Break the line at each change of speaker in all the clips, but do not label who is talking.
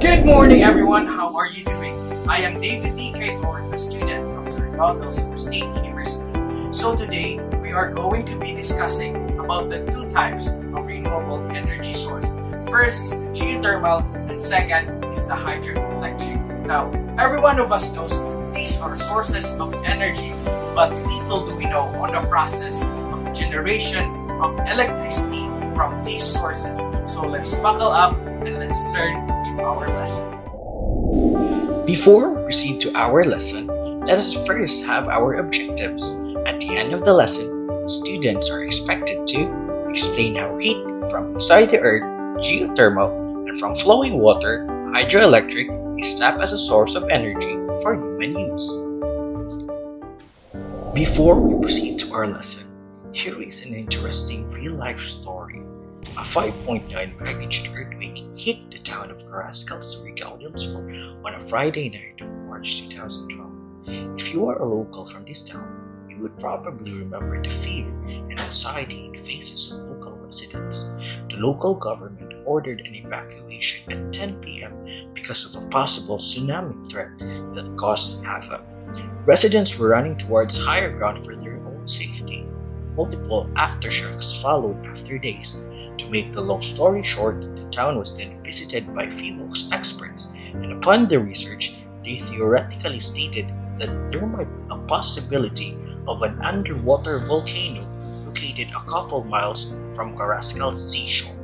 Good morning, everyone. How are you doing? I am David D. Cayetor, a student from Surigao State University. So today, we are going to be discussing about the two types of renewable energy source. First is the geothermal, and second is the hydroelectric. Now, every one of us knows that these are sources of energy, but little do we know on the process of the generation of electricity from these sources. So let's buckle up and let's learn to our lesson.
Before we proceed to our lesson, let us first have our objectives. At the end of the lesson, students are expected to explain how heat from inside the earth, geothermal, and from flowing water, hydroelectric, is tapped as a source of energy for human use. Before we proceed to our lesson, here is an interesting real-life story. A 5.9 magnitude earthquake hit the town of Carrascal, Surigao on a Friday night of March 2012. If you are a local from this town, you would probably remember the fear and anxiety in faces of local residents. The local government ordered an evacuation at 10 p.m. because of a possible tsunami threat that caused havoc. Residents were running towards higher ground for their own safety. Multiple aftershocks followed after days. To make the long story short, the town was then visited by PHIVOLCS experts, and upon their research, they theoretically stated that there might be a possibility of an underwater volcano located a couple miles from Carrascal seashore.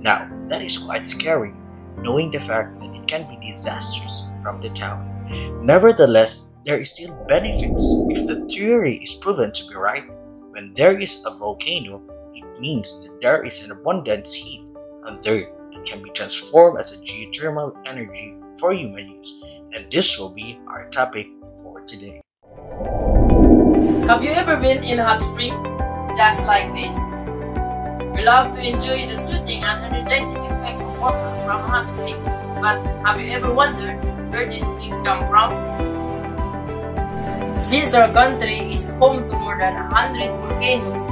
Now, that is quite scary, knowing the fact that it can be disastrous from the town. Nevertheless, there is still benefits if the theory is proven to be right. When there is a volcano, it means that there is an abundance heat the earth that can be transformed as a geothermal energy for human use. And this will be our topic for today.
Have you ever been in a hot spring? Just like this? We love to enjoy the soothing and energizing effect of water from a hot spring. But have you ever wondered where this heat come from? Since our country is home to more than 100 volcanoes,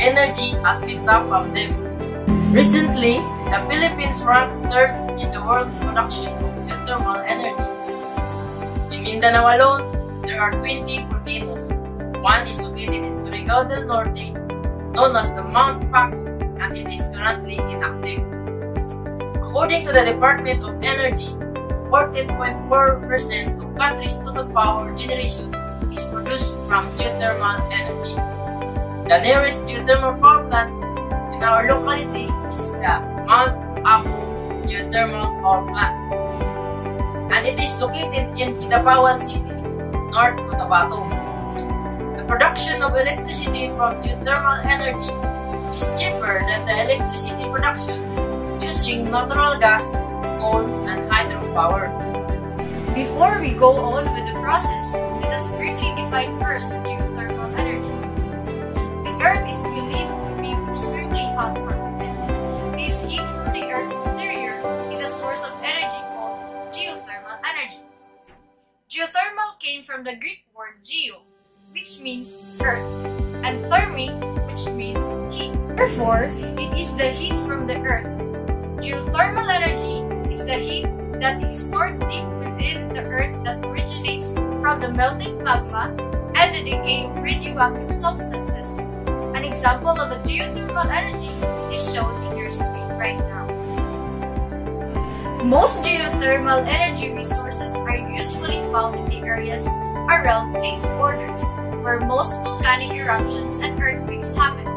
energy has been tapped from them. Recently, the Philippines ranked third in the world's production of geothermal energy. In Mindanao alone, there are 20 volcanoes. One is located in Surigao del Norte, known as the Mount Paco, and it is currently inactive. According to the Department of Energy, 14.4% of country's total power generation is produced from geothermal energy. The nearest geothermal power plant in our locality is the Mount Apo Geothermal Power Plant. And it is located in Kidapawan City, North Cotabato. The production of electricity from geothermal energy is cheaper than the electricity production using natural gas, coal, and hydropower.
Before we go on with the process, let us briefly define first geothermal Earth is believed to be extremely hot from within. This heat from the Earth's interior is a source of energy called geothermal energy. Geothermal came from the Greek word geo, which means earth, and thermi, which means heat. Therefore, it is the heat from the earth. Geothermal energy is the heat that is stored deep within the earth that originates from the melting magma and the decay of radioactive substances. Example of a geothermal energy is shown in your screen right now. Most geothermal energy resources are usually found in the areas around plate borders, where most volcanic eruptions and earthquakes happen.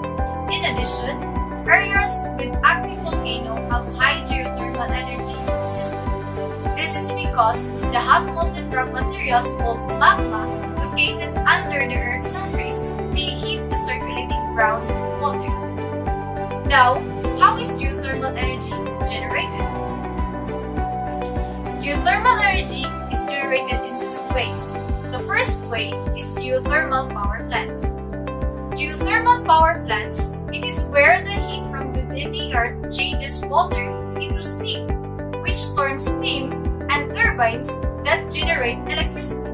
In addition, areas with active volcano have high geothermal energy system. This is because the hot molten rock materials called magma located under the Earth's surface may heat the circulating ground water. Now, how is geothermal energy generated? Geothermal energy is generated in two ways. The first way is geothermal power plants. Geothermal power plants, it is where the heat from within the earth changes water into steam, which turns steam and turbines that generate electricity.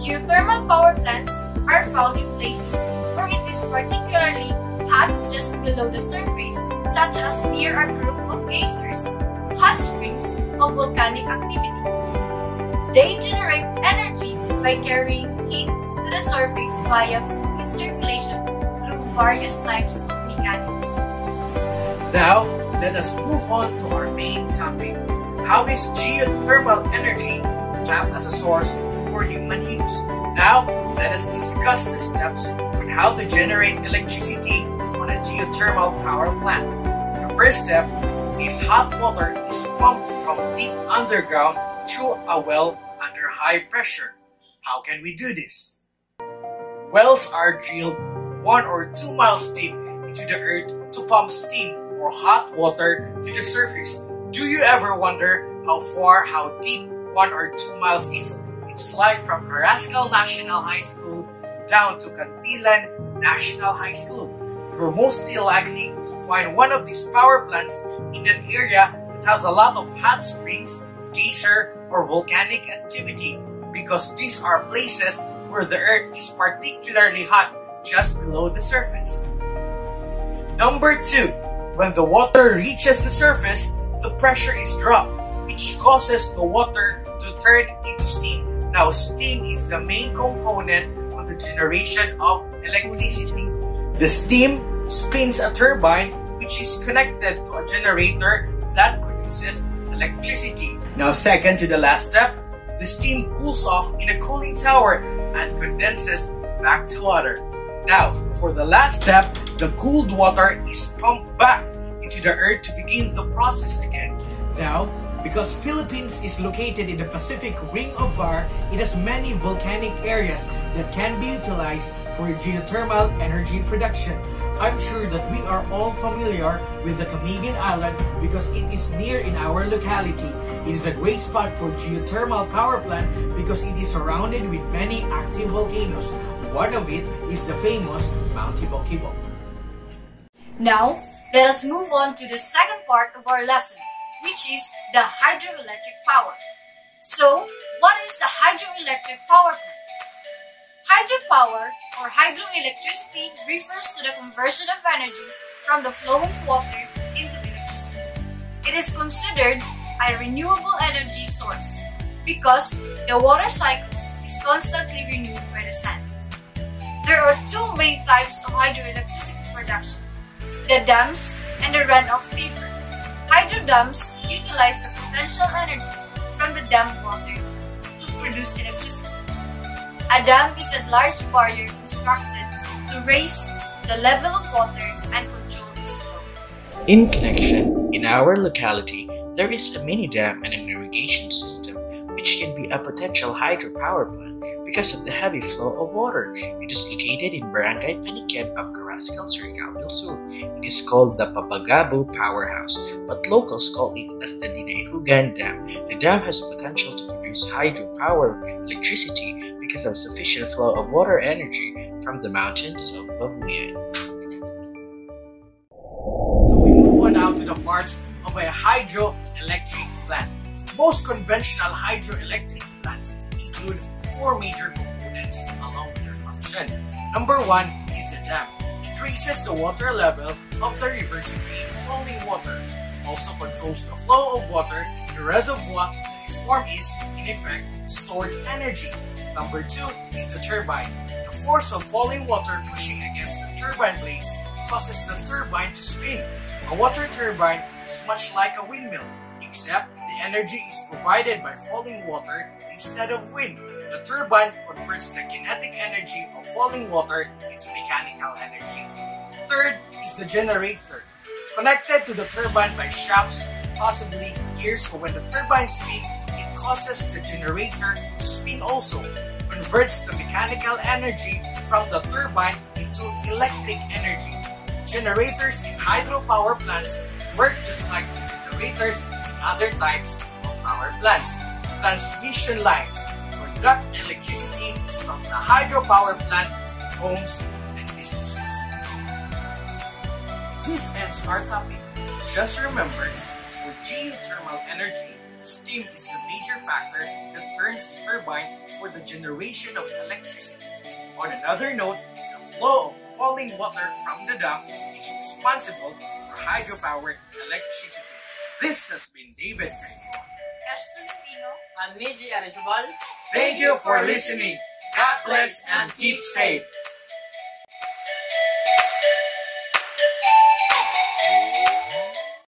Geothermal power plants are found in places where it is particularly hot just below the surface, such as near a group of geysers, hot springs, of volcanic activity. They generate energy by carrying heat to the surface via fluid circulation through various types of mechanics.
Now, let us move on to our main topic. How is geothermal energy tapped as a source for human use? Now, let us discuss the steps how to generate electricity on a geothermal power plant. The first step is hot water is pumped from deep underground to a well under high pressure. How can we do this? Wells are drilled one or two miles deep into the earth to pump steam or hot water to the surface. Do you ever wonder how far, how deep one or two miles is? It's like from Carrascal National High School down to Cantilan National High School. You're mostly likely to find one of these power plants in an area that has a lot of hot springs, geyser, or volcanic activity because these are places where the earth is particularly hot just below the surface. Number 2. When the water reaches the surface, the pressure is dropped, which causes the water to turn into steam. Now, steam is the main component on the generation of electricity. The steam spins a turbine which is connected to a generator that produces electricity. Now, second to the last step, the steam cools off in a cooling tower and condenses back to water. Now, for the last step, the cooled water is pumped back into the earth to begin the process again. Now, because Philippines is located in the Pacific Ring of Fire, it has many volcanic areas that can be utilized for geothermal energy production. I'm sure that we are all familiar with the Camiguin Island because it is near in our locality. It is a great spot for geothermal power plant because it is surrounded with many active volcanoes. One of it is the famous Mount Hibok-Hibok.
Now, let us move on to the second part of our lesson, which is the hydroelectric power. So, what is a hydroelectric power plant? Hydropower or hydroelectricity refers to the conversion of energy from the flowing water into electricity. It is considered a renewable energy source because the water cycle is constantly renewed by the sun. There are two main types of hydroelectricity production, the dams and the runoff river. Hydro dams utilize the potential energy from the dam water to produce electricity. A dam is a large barrier constructed to raise the level of water and control its flow.
In connection, in our locality, there is a mini dam and an irrigation system which can be a potential hydropower plant because of the heavy flow of water. It is located in Barangay Paniquet of Carrascal, Surigao del Sur. It is called the Papagabo Powerhouse, but locals call it as the Dinahugan Dam. The dam has a potential to produce hydropower electricity because of sufficient flow of water energy from the mountains of Babuyan.
So we move on now to the parts of a hydroelectric plant. Most conventional hydroelectric plants include four major components along their function. Number one is the dam. It raises the water level of the river to create flowing water. Also controls the flow of water. In the reservoir that is formed is, in effect, stored energy. Number two is the turbine. The force of falling water pushing against the turbine blades causes the turbine to spin. A water turbine is much like a windmill, except the energy is provided by falling water instead of wind. The turbine converts the kinetic energy of falling water into mechanical energy. Third is the generator. Connected to the turbine by shafts, possibly gears, so when the turbine spins, it causes the generator to spin also, converts the mechanical energy from the turbine into electric energy. Generators in hydropower plants work just like the generators other types of power plants. Transmission lines conduct electricity from the hydropower plant to homes and businesses. This ends our topic. Just remember, for geothermal energy, steam is the major factor that turns the turbine for the generation of electricity. On another note, the flow of falling water from the dam is responsible for hydropower electricity. This has been David
Primo. And Niji
Thank you for listening. God bless and keep safe.